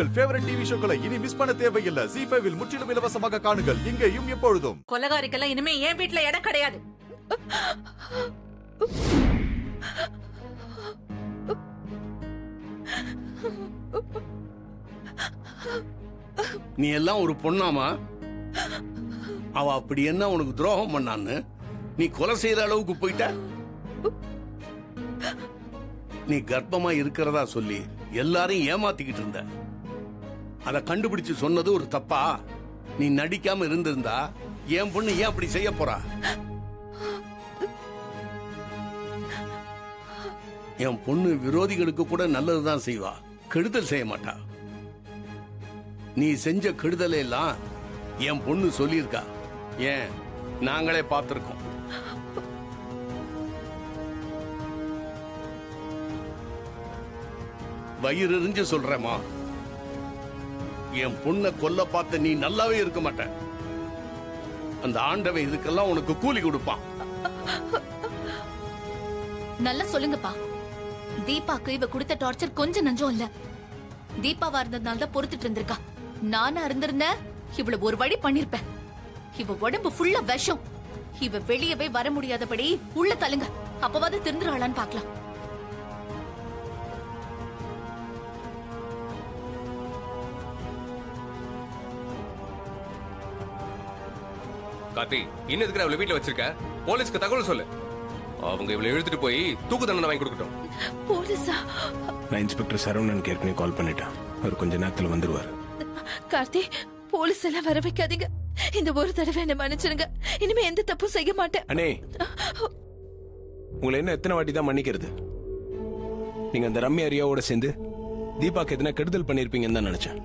உங்கள் favourite TV ஷோக்களை இனி miss பண்ண தேவையில்லை. ஜி ஃபைவில் முற்றிலும் இலவசமாக காணுங்கள். இங்கேயும் எப்பொழுதும். கொலகாரிக்கெல்லாம் இனிமே என் வீட்ல இடம் கிடையாது. நீ எல்லாம் ஒரு பொண்ணாமா? அவ அப்படி என்ன உனக்கு துரோகம் பண்ணான்னு? நீ கொலை செய்யற அளவுக்கு போயிட்ட? நீ கர்ப்பமா இருக்கிறதா சொல்லி எல்லாரையும் ஏமாத்திக்கிட்டு இருந்த. அதை கண்டுபிடிச்சு சொன்னது ஒரு தப்பா? நீ நடிக்காம இருந்திருந்தா என் பொண்ணு ஏன் அப்படி செய்ய போறா? என் பொண்ணு விரோதிகளுக்கு கூட நல்லதுதான் செய்வா. கெடுதல் செய்ய மாட்டா. நீ செஞ்ச கெடுதலை எல்லாம் என் பொண்ணு சொல்லியிருக்கா. ஏன்? நாங்களே பார்த்திருக்கோம். வயிறு எரிஞ்சு சொல்றேம்மா. என் பொண்ணை கொல்ல பார்த்த நீ நல்லாவே இருக்க மாட்ட அந்த ஆண்டவன் இதுக்கெல்லாம் உனக்கு கூலி கொடுப்பான். நல்லா சொல்லுங்கப்பா. தீபாக்கு இவ கொடுத்த டார்ச்சர் கொஞ்சம் நஞ்சம் இல்ல. தீபாவா இருந்ததுனால தான் பொறுத்துட்டு இருந்திருக்கா. நானா இருந்திருந்த இவ்வளவு ஒரு வழி பண்ணிருப்பேன். இவ உடம்பு ஃபுல்லா விஷம். இவ வெளியவே வர முடியாதபடி உள்ள தள்ளுங்க. அப்பவாது திருந்துறாளான்னு பாக்கலாம் கார்த்தி இன்னும் எதுக்கு அவளை வீட்டுல வச்சிருக்க? போலீஸ்க்கு தகவல் சொல்லு. அவங்க இவளை இழுத்துட்டு போய் தூக்கு தண்டனை வாங்கி கொடுக்கட்டும். போலீஸா? நான் இன்ஸ்பெக்டர் சரவணனுக்கு ஏற்கனவே கால் பண்ணிட்டேன். அவர் கொஞ்ச நேரத்தில் வந்துருவார். கார்த்தி போலீஸ் எல்லாம் வர வைக்காதீங்க. இந்த ஒரு தடவை என்ன மன்னிச்சிருங்க இனிமே எந்த தப்பும் செய்ய மாட்டேன். அண்ணே. உங்களை என்ன எத்தனை வாட்டி தான் மன்னிக்கிறது? நீங்க அந்த ரம்யா அரியாவோட சேர்ந்து தீபாக்கு எதனா கெடுதல் பண்ணிருப்பீங்கன்னு தான் நினைச்சேன்.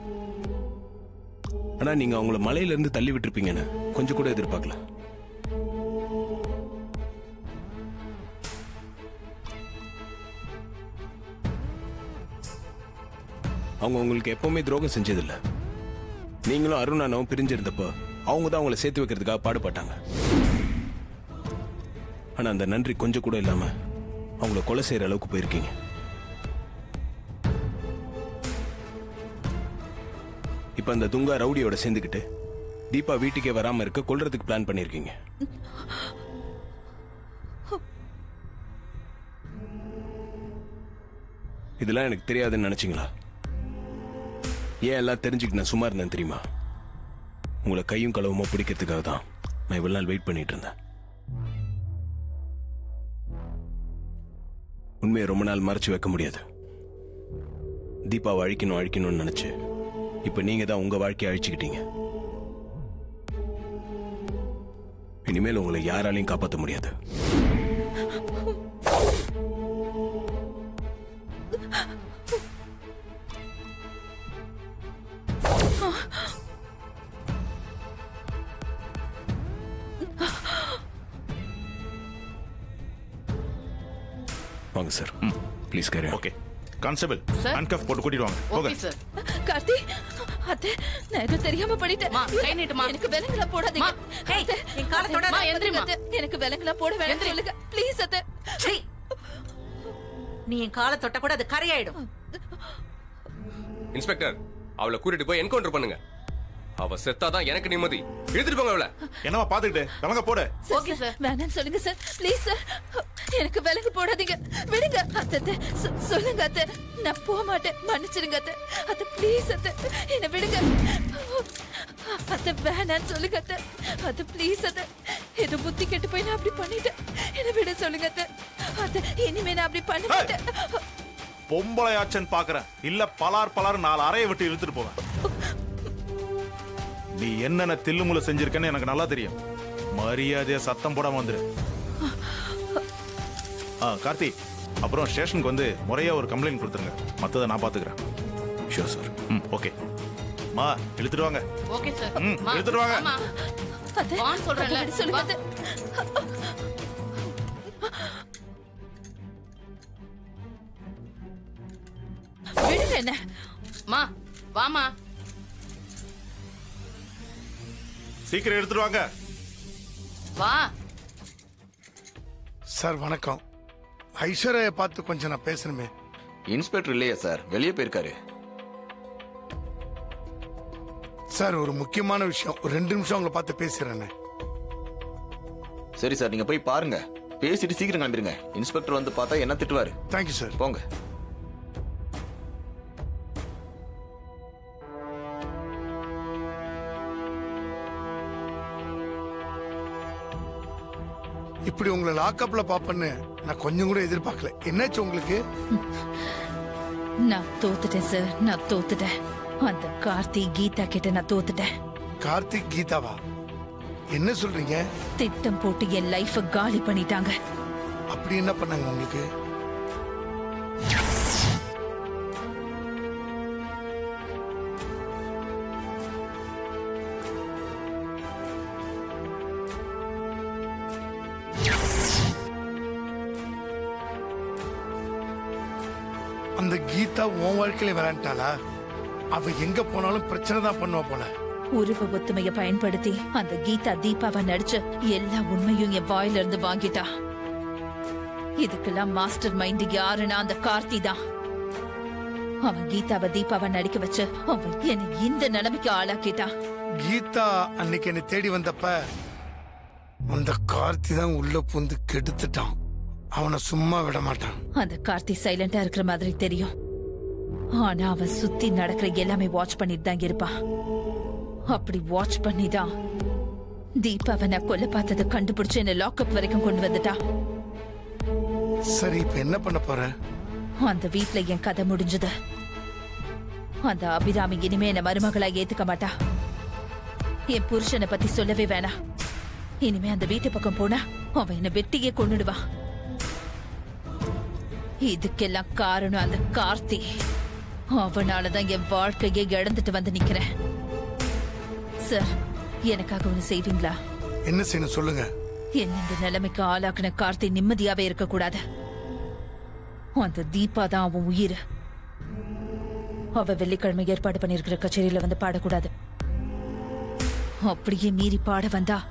ஆனா நீங்க அவங்கள மலையில இருந்து தள்ளி விட்டுருப்பீங்கன்னு கொஞ்சம் கூட எதிர்பார்க்கல. அவங்க உங்களுக்கு எப்பவுமே துரோகம் செஞ்சதில்ல. நீங்களும் அருண் அண்ணாவும் பிரிஞ்சிருந்தப்போ அவங்க தான் அவங்கள சேர்த்து வைக்கிறதுக்காக பாடுபட்டாங்க. ஆனா அந்த நன்றி கொஞ்சம் கூட இல்லாம அவங்கள கொலை செய்யற அளவுக்கு போயிருக்கீங்க. இப்ப அந்த துங்கா ரவுடியோட சேர்ந்துக்கிட்டு தீபா வீட்டுக்கே வராம இருக்க கொல்றதுக்கு பிளான் பண்ணிருக்கீங்க. இதெல்லாம் எனக்கு தெரியாதுன்னு நினைச்சீங்களா? ஏன் எல்லாம் தெரிஞ்சுக்கிட்டு நான் சும்மா இருந்தேன் தெரியுமா? உங்களை கையும் களவுமா பிடிக்கிறதுக்காக தான் நான் இவ்வளவு நாள் வெயிட் பண்ணிட்டு இருந்தேன். உண்மையை ரொம்ப நாள் மறைச்சு வைக்க முடியாது. தீபாவை அழிக்கணும் அழிக்கணும்னு நினைச்சு இப்ப நீங்க தான் உங்க வாழ்க்கையை அழிச்சுக்கிட்டீங்க. இனிமேல் உங்களை யாராலையும் காப்பாற்ற முடியாது. வாங்க sir. Please carry okay constable sir. Handcuff போட்டு கூட்டிட்டு வாங்க. போங்க. சார் கார்த்தி? அத்தை நான் ஏதோ தெரியாம பண்ணிட்டேன் மா, கை நீட்டுமா. எனக்கு விலங்குல போடாதீங்க. அத்தை, என் காலை தொடாத. அத்தை, மா, எந்திரிம்மா. அத்தை, எனக்கு விலங்குல போட வேண்டாம் சொல்லுங்க. ப்ளீஸ் அத்தை. நீ என் காலை தொட்ட கூட அது கரையாயிடும். இன்ஸ்பெக்டர் அவளை கூட்டிட்டு போய் என்கவுண்டர் பண்ணுங்க. அவ செத்தாதான் எனக்கு நிம்மதி. இழுத்துட்டு போங்க அவளை. என்னவா பாத்துக்கிட்டு? விலங்க போடு. ஓகே சார் வேணாம்னு சொல்லுங்க சார் ப்ளீஸ் சார் எனக்கு விலங்கு போடாதீங்க. விடுங்க அத்தை சொல்லுங்க அத்தை. நான் போக மாட்டேன் மன்னிச்சிருங்க அத்தை. அத்தை ப்ளீஸ் அத்தை. என்ன விடுங்க. அத்தை வேணாம்னு சொல்லுங்க அத்தை. அத்தை ப்ளீஸ் அத்தை. ஏதோ புத்தி கெட்டு போய் நான் அப்படி பண்ணிட்டேன். என்ன விட சொல்லுங்க அத்தை. அத்தை இனிமே நான் அப்படி பண்ண மாட்டேன். பொம்பளை ஆச்சன் பாக்குறேன். இல்ல பலார் பலார் நாலு அறையை விட்டு இழுத்துட்டு போவேன். நீ என்னென்ன தில்லுமுல செஞ்சிருக்கன்னு எனக்கு நல்லா தெரியும். மரியாதையா சத்தம் போடாம வந்துரு. ஆ கார்த்தி அப்புறம் ஸ்டேஷனுக்கு வந்து முறையா ஒரு கம்ப்ளைண்ட் கொடுத்துருங்க. மத்ததை நான் பாத்துக்கிறேன். ஷோர் சார் ம் ஓகே மா இழுத்துட்டு வாங்க. ஓகே சார் ம் இழுத்துட்டு வாங்க. அத்தை வான்னு சொல்றேன்ல. அத்தை விடுங்க என்ன? மா வாமா சீக்கிரம் எடுத்துட்டு வாங்க. வா. சார் வணக்கம். ஐஸ்வர்யா பார்த்து கொஞ்சம் நான் பேசணுமே. இன்ஸ்பெக்டர் இல்லையா சார்? வெளியே போயிருக்காரு. சார் ஒரு முக்கியமான விஷயம். ஒரு ரெண்டு நிமிஷம் உங்களை பார்த்து பேசுறேன்னு சரி சார் நீங்க போய் பாருங்க. பேசிட்டு சீக்கிரம் கிளம்பிருங்க. இன்ஸ்பெக்டர் வந்து பார்த்தா என்ன திட்டுவாரு? தேங்க்யூ சார் போங்க. இப்படி உங்களை லாக்அப்ல பாப்பேன்னு நான் கொஞ்சம் கூட எதிர்பார்க்கல. என்னாச்சு உங்களுக்கு? நான் தோத்துட்டேன் சார் நான் தோத்துட்டேன். அந்த கார்த்தி கீதா கிட்ட நான் தோத்துட்டேன். கார்த்திக் கீதாவா? என்ன சொல்றீங்க? திட்டம் போட்டு என் லைஃப காலி பண்ணிட்டாங்க. அப்படி என்ன பண்ணாங்க உங்களுக்கு? கீதா உன் வாழ்க்கையில விளையாண்டாளா அவ எங்க போனாலும் பிரச்சனை தான் பண்ணுவா போல. உருவ ஒத்துமைய பயன்படுத்தி அந்த கீதா தீபாவை நடிச்சு எல்லா உண்மையும் என் வாயில இருந்து வாங்கிட்டா. இதுக்கெல்லாம் மாஸ்டர் மைண்ட் யாருன்னா அந்த கார்த்தி தான். அவன் கீதாவை தீபாவை நடிக்க வச்சு அவன் என்னை இந்த நிலைமைக்கு ஆளாக்கிட்டான் கீதா அன்னைக்கு என்னை தேடி வந்தப்ப அந்த கார்த்தி தான் உள்ள புந்து கெடுத்துட்டான். அவனை சும்மா விட மாட்டான். அந்த கார்த்தி சைலண்டா இருக்கிற மாதிரி தெரியும். ஆனா அவன் சுத்தி நடக்கிற எல்லாமே வாட்ச் பண்ணிட்டு தான் இருப்பான் அப்படி வாட்ச் பண்ணி தான் தீபாவை நான் கொல்ல பார்த்ததை கண்டுபிடிச்சு என்ன லாக்அப் வரைக்கும் கொண்டு வந்துட்டா. சரி இப்ப என்ன பண்ண போற? அந்த வீட்ல என் கதை முடிஞ்சது. அந்த அபிராமி இனிமே என்ன மருமகளா ஏத்துக்க மாட்டா. என் புருஷனை பத்தி சொல்லவே வேணாம் இனிமே அந்த வீட்டு பக்கம் போனா அவன் என்ன வெட்டியே கொன்னுடுவான். இதுக்கெல்லாம் காரணம் அந்த கார்த்தி. அவனாலதான் என் வாழ்க்கையை இழந்துட்டு வந்து நிக்கிறேன். சார் எனக்காக ஒண்ணு செய்வீங்களா? என்ன செய்யணும் சொல்லுங்க. என்ன இந்த நிலைமைக்கு ஆளாக்குன கார்த்தி நிம்மதியாவே இருக்க கூடாது அந்த தீபா தான் அவன் உயிர். அவ வெள்ளிக்கிழமை ஏற்பாடு பண்ணிருக்கிற கச்சேரியில வந்து பாடக்கூடாது. அப்படியே மீறி பாட வந்தா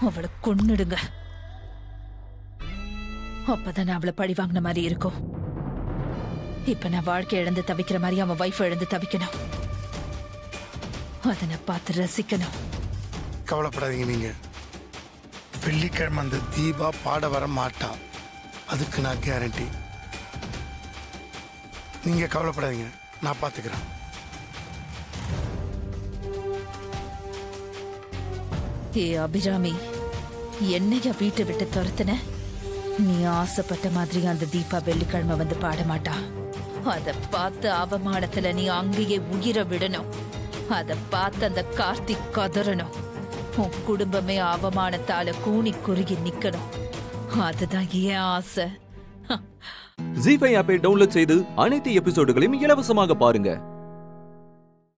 அவளை கொன்னுடுங்க. அப்பதான் அவளை பழி வாங்கின மாதிரி இருக்கும். இப்ப நான் வாழ்க்கை இழந்து தவிக்கிற மாதிரி அவன் வைஃப் இழந்து தவிக்கணும். அதை நான் பார்த்து ரசிக்கணும். கவலைப்படாதீங்க நீங்க. வெள்ளிக்கிழமை அந்த தீபா பாட வர மாட்டா. அதுக்கு நான் கேரண்டி நீங்க கவலைப்படாதீங்க. நான் பாத்துக்கிறேன் ஏ அபிராமி என்னையா வீட்டை விட்டு துரத்துன? நீ ஆசைப்பட்ட மாதிரி அந்த தீபா வெள்ளிக்கிழமை வந்து பாட மாட்டா. அத பார்த்து அவமானத்துல நீ அங்கேயே உயிரை விடணும். அத பார்த்து அந்த கார்த்திக் கதறணும். உன் குடும்பமே அவமானத்தால கூணி குறுகி நிக்கணும். அதுதான் ஏன் ஆசை. ஜிஃபை ஆப்பை டவுன்லோட் செய்து அனைத்து எபிசோடுகளையும் இலவசமாக பாருங்க.